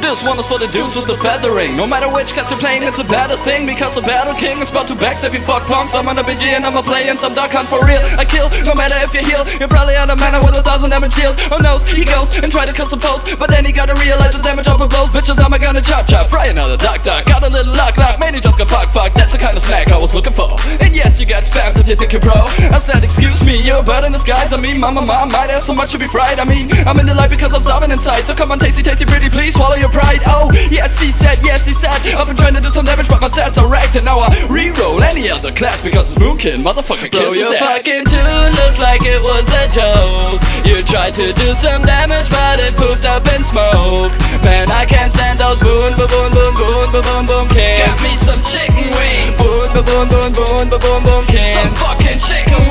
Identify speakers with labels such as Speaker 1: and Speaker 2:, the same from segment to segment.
Speaker 1: This one is for the dudes with the feathering. No matter which cats you're playing, it's a better thing because a battle king is about to backstab you fuck punks. I'm on a BG and I'm a play and some duck hunt for real. I kill, no matter if you heal. You're probably out of mana with a thousand damage dealt. Oh no, he goes and try to kill some foes, but then he gotta realize the damage of blows. Bitches, I'm gonna chop chop, fry another duck duck. Got a little luck luck, man, he just got fuck fuck. The kind of snack I was looking for. And yes, you got spammed cause you think you're pro. I said, excuse me, you're bird in disguise. I mean, mama, mom, might have so much to be fried. I mean, I'm in the light because I'm starving inside. So come on, tasty, tasty, pretty, please swallow your pride. Oh, yes, he said, yes, he said. I've been trying to do some damage, but my stats are wrecked. And now I re-roll any other class because it's Moonkin. Motherfucker, kiss his
Speaker 2: your
Speaker 1: ass.
Speaker 2: fucking toon looks like it was a joke. You tried to do some damage, but it poofed up in smoke. Man, I can't stand those boom, boom, boom, boom, boom, boom, boom, boom kicks.
Speaker 1: Got me some chicken wings.
Speaker 2: Boom, boom, boom, boom, boom, boom, kicks.
Speaker 1: Some fucking chicken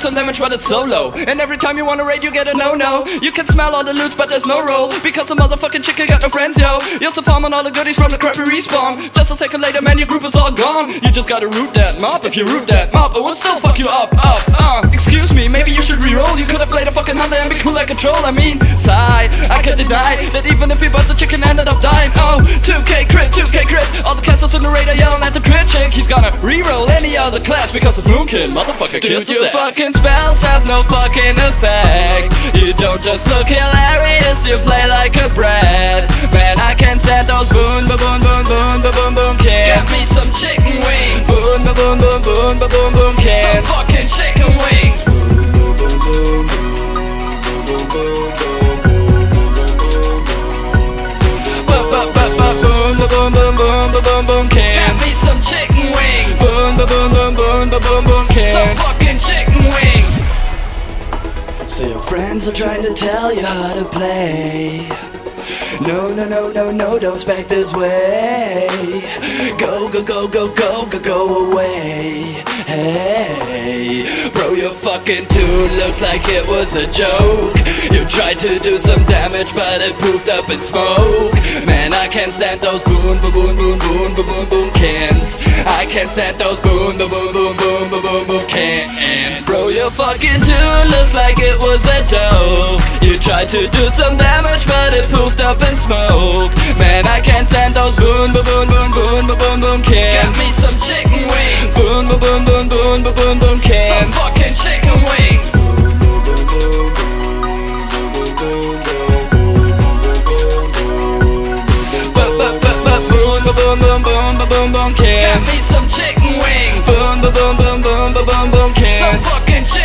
Speaker 1: some
Speaker 2: damage but it's solo. And every time you wanna raid you get a no-no. You can smell all the loot but there's no roll. Because the motherfucking chicken got no friends yo. You're still farming all the goodies from the crappy respawn. Just a second later man your group is all gone. You just gotta root that mob If you root that mob it will still fuck you up up uh Excuse me maybe you should re-roll. You could've played a fucking hunter and be cool like a troll. I mean sigh I can't deny That even if he busts a chicken ended up dying. Oh 2k crit 2k crit. All the castles in the radar yelling at the crit chick He's gonna re-roll any other class because of Moonkin Motherfucker kiss his ass.
Speaker 1: fucking Casting
Speaker 2: spells have no fucking effect. You don't just look hilarious, you play like a brat. Man, I can't stand those boom, boom, boom, boom, boom, ba boom, boom
Speaker 1: cans
Speaker 2: Get
Speaker 1: me some chicken wings.
Speaker 2: Boom, boom, boom, boom, boom, ba boom, boom
Speaker 1: cans
Speaker 2: Some
Speaker 1: fucking chicken wings.
Speaker 2: Boom, boom, boom, boom, boom, boom, boom, boom Boom, boom, boom,
Speaker 1: boom, boom,
Speaker 2: boom,
Speaker 1: boom boom boom
Speaker 2: boom boom boom Boom, boom, boom, boom, boom,
Speaker 1: boom,
Speaker 2: boom.
Speaker 1: Some fucking chicken wings.
Speaker 2: So your friends are trying to tell you how to play. No, no, no, no, no, don't expect this way. Go, go, go, go, go, go, go away. Hey, bro, your fucking toon looks like it was a joke. You tried to do some damage, but it poofed up in smoke. Can't stand those boom, boom, boom, boom, boom, boom, boom, boom cans. I can't stand those boom, boom, boom, boom, boom, boom, boom, boom cans. Bro, your fucking toon looks like it was a joke. You tried to do some damage, but it poofed up in smoke. Man, I can't stand those boom, boom, boom, boom, boom, boom, boom, boom
Speaker 1: Got me some
Speaker 2: boom, boom,
Speaker 1: Got me some chicken wings.
Speaker 2: Boom, boom, boom, boom, boom, boom, boom, boom
Speaker 1: Some
Speaker 2: cans.
Speaker 1: fucking chicken